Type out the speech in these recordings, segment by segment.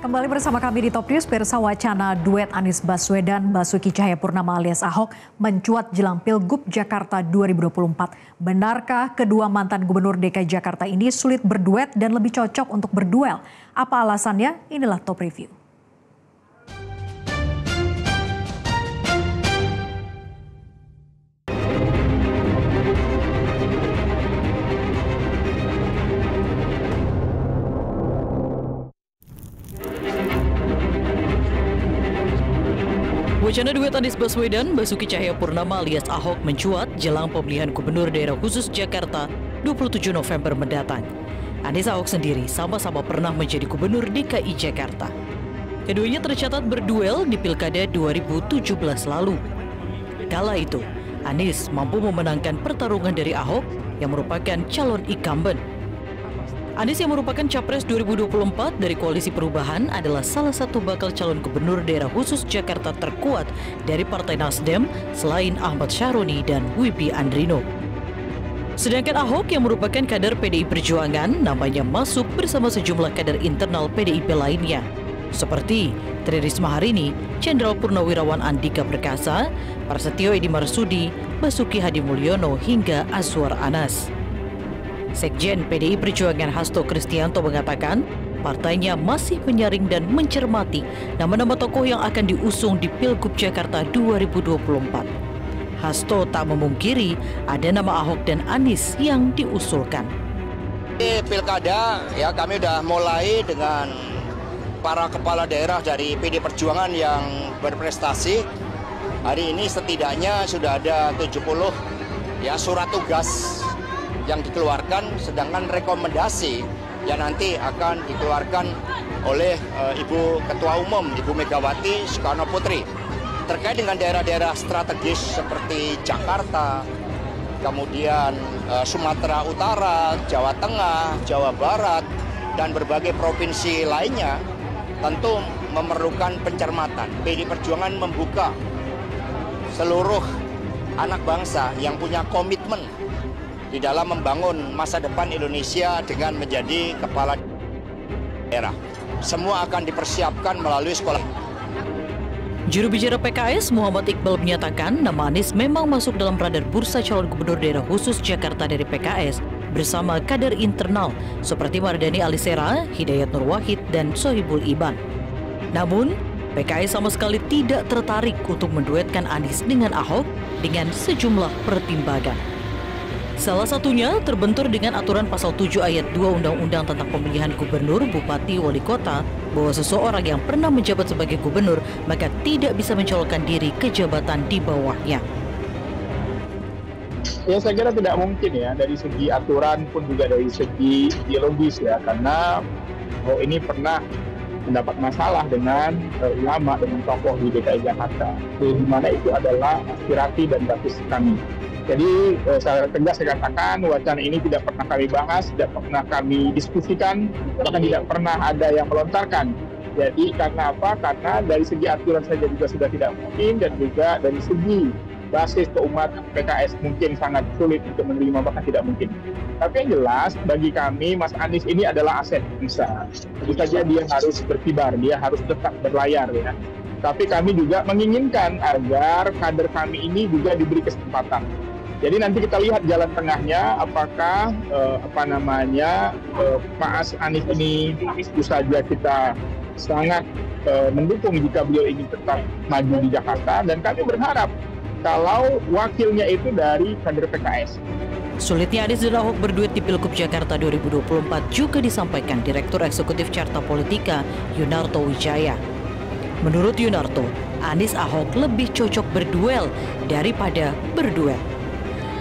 Kembali bersama kami di Top News, Persa wacana duet Anies Baswedan, Basuki Cahayapurnama alias Ahok mencuat jelang Pilgub Jakarta 2024. Benarkah kedua mantan gubernur DKI Jakarta ini sulit berduet dan lebih cocok untuk berduel? Apa alasannya? Inilah Top Review. Wacana duet Anies Baswedan, Basuki Cahayapurnama alias Ahok mencuat jelang pemilihan Gubernur Daerah Khusus Jakarta 27 November mendatang. Anies Ahok sendiri sama-sama pernah menjadi Gubernur DKI Jakarta. Keduanya tercatat berduel di Pilkada 2017 lalu. Kala itu, Anies mampu memenangkan pertarungan dari Ahok yang merupakan calon incumbent. Anies yang merupakan Capres 2024 dari Koalisi Perubahan adalah salah satu bakal calon gubernur daerah khusus Jakarta terkuat dari Partai Nasdem selain Ahmad Syaroni dan Wibi Andrino. Sedangkan Ahok yang merupakan kader PDI Perjuangan namanya masuk bersama sejumlah kader internal PDIP lainnya seperti Tri Risma hari Jenderal Purnawirawan Andika Perkasa, Prasetyo Edi Marsudi, Basuki Hadi Mulyono hingga Azwar Anas. Sekjen PDI Perjuangan Hasto Kristianto mengatakan partainya masih menyaring dan mencermati nama-nama tokoh yang akan diusung di Pilgub Jakarta 2024. Hasto tak memungkiri ada nama Ahok dan Anies yang diusulkan. Di pilkada ya kami sudah mulai dengan para kepala daerah dari PD Perjuangan yang berprestasi. Hari ini setidaknya sudah ada 70 ya surat tugas yang dikeluarkan, sedangkan rekomendasi yang nanti akan dikeluarkan oleh uh, Ibu Ketua Umum, Ibu Megawati Soekarno Putri. Terkait dengan daerah-daerah strategis seperti Jakarta, kemudian uh, Sumatera Utara, Jawa Tengah, Jawa Barat, dan berbagai provinsi lainnya, tentu memerlukan pencermatan. PD Perjuangan membuka seluruh anak bangsa yang punya komitmen di dalam membangun masa depan Indonesia dengan menjadi kepala daerah. Semua akan dipersiapkan melalui sekolah. Juru bicara PKS Muhammad Iqbal menyatakan nama Anies memang masuk dalam radar bursa calon gubernur daerah khusus Jakarta dari PKS bersama kader internal seperti Mardani Alisera, Hidayat Nur Wahid, dan Sohibul Iban. Namun, PKS sama sekali tidak tertarik untuk menduetkan Anies dengan Ahok dengan sejumlah pertimbangan. Salah satunya terbentur dengan aturan pasal 7 ayat 2 Undang-Undang tentang pemilihan gubernur, bupati, wali kota bahwa seseorang yang pernah menjabat sebagai gubernur maka tidak bisa mencalonkan diri ke jabatan di bawahnya. Ya saya kira tidak mungkin ya dari segi aturan pun juga dari segi ideologis ya karena oh ini pernah mendapat masalah dengan uh, ulama dengan tokoh di DKI Jakarta di mana itu adalah aspirasi dan basis kami jadi eh, saya tegas saya katakan wacana ini tidak pernah kami bahas, tidak pernah kami diskusikan, bahkan tidak pernah ada yang melontarkan. Jadi karena apa? Karena dari segi aturan saja juga sudah tidak mungkin dan juga dari segi basis keumat PKS mungkin sangat sulit untuk menerima bahkan tidak mungkin. Tapi yang jelas bagi kami Mas Anies ini adalah aset bisa. Tentu saja dia harus berkibar, dia harus tetap berlayar ya. Tapi kami juga menginginkan agar kader kami ini juga diberi kesempatan jadi nanti kita lihat jalan tengahnya apakah uh, apa namanya uh, Pak Anies ini tentu saja kita sangat uh, mendukung jika beliau ingin tetap maju di Jakarta dan kami berharap kalau wakilnya itu dari kader PKS. Sulitnya Anies dan Ahok berduet di Pilgub Jakarta 2024 juga disampaikan Direktur Eksekutif Carta Politika Yunarto Wijaya. Menurut Yunarto, Anies Ahok lebih cocok berduel daripada berduel.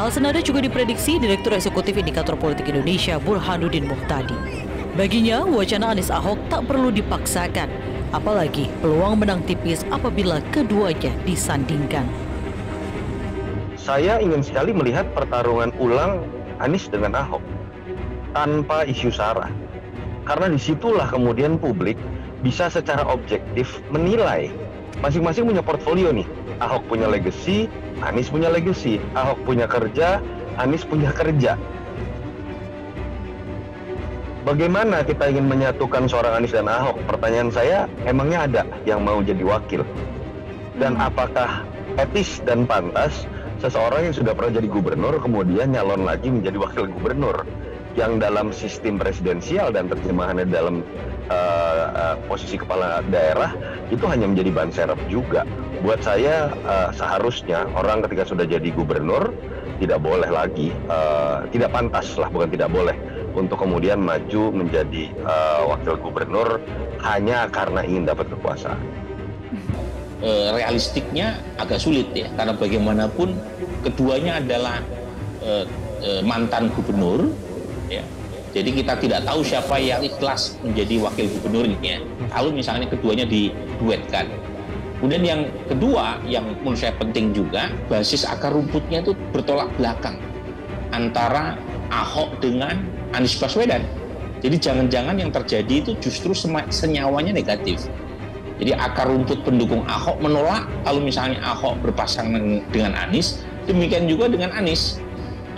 Hal senada juga diprediksi Direktur Eksekutif Indikator Politik Indonesia Burhanuddin Muhtadi. Baginya, wacana Anies Ahok tak perlu dipaksakan, apalagi peluang menang tipis apabila keduanya disandingkan. Saya ingin sekali melihat pertarungan ulang Anies dengan Ahok tanpa isu sara. Karena di situlah kemudian publik bisa secara objektif menilai masing-masing punya portfolio nih. Ahok punya legacy, Anies punya legacy, Ahok punya kerja, Anies punya kerja. Bagaimana kita ingin menyatukan seorang Anies dan Ahok? Pertanyaan saya, emangnya ada yang mau jadi wakil? Dan apakah etis dan pantas seseorang yang sudah pernah jadi gubernur kemudian nyalon lagi menjadi wakil gubernur yang dalam sistem presidensial dan terjemahannya dalam uh, uh, posisi kepala daerah itu hanya menjadi ban serep juga. Buat saya uh, seharusnya orang ketika sudah jadi gubernur tidak boleh lagi, uh, tidak pantas lah bukan tidak boleh untuk kemudian maju menjadi uh, wakil gubernur hanya karena ingin dapat kekuasaan. Realistiknya agak sulit ya, karena bagaimanapun keduanya adalah mantan gubernur, ya. Jadi kita tidak tahu siapa yang ikhlas menjadi wakil gubernurnya. Kalau misalnya keduanya diduetkan. Kemudian yang kedua, yang menurut saya penting juga, basis akar rumputnya itu bertolak belakang antara Ahok dengan Anies Baswedan. Jadi jangan-jangan yang terjadi itu justru senyawanya negatif. Jadi akar rumput pendukung Ahok menolak kalau misalnya Ahok berpasangan dengan Anies, demikian juga dengan Anies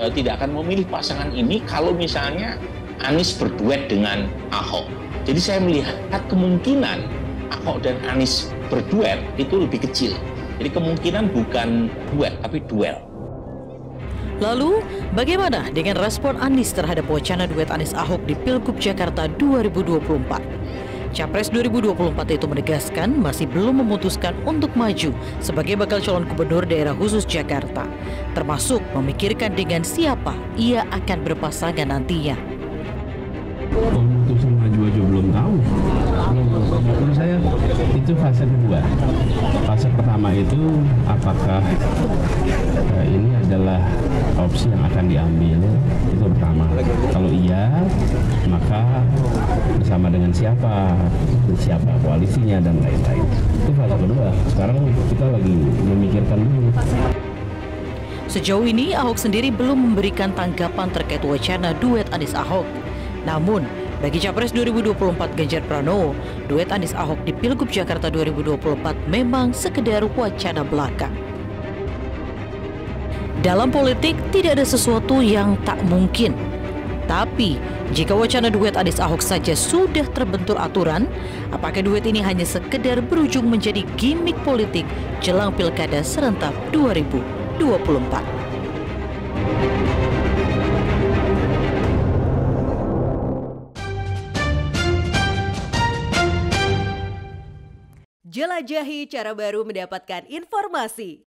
e, tidak akan memilih pasangan ini kalau misalnya Anies berduet dengan Ahok. Jadi saya melihat kemungkinan Ahok dan Anies berduet itu lebih kecil. Jadi kemungkinan bukan duet tapi duel. Lalu, bagaimana dengan respon Anies terhadap wacana duet Anies Ahok di Pilgub Jakarta 2024? Capres 2024 itu menegaskan masih belum memutuskan untuk maju sebagai bakal calon gubernur daerah khusus Jakarta, termasuk memikirkan dengan siapa ia akan berpasangan nantinya. Keputusan maju aja belum tahu. Menurut saya itu fase kedua. Fase pertama itu apakah adalah opsi yang akan diambil itu pertama. Kalau iya, maka bersama dengan siapa, siapa koalisinya dan lain-lain. Itu fase kedua. Sekarang kita lagi memikirkan dulu. Sejauh ini Ahok sendiri belum memberikan tanggapan terkait wacana duet Anies Ahok. Namun, bagi Capres 2024 Ganjar Pranowo, duet Anies Ahok di Pilgub Jakarta 2024 memang sekedar wacana belakang. Dalam politik tidak ada sesuatu yang tak mungkin. Tapi, jika wacana duet Anies Ahok saja sudah terbentur aturan, apakah duet ini hanya sekedar berujung menjadi gimmick politik jelang Pilkada serentak 2024? Jelajahi cara baru mendapatkan informasi.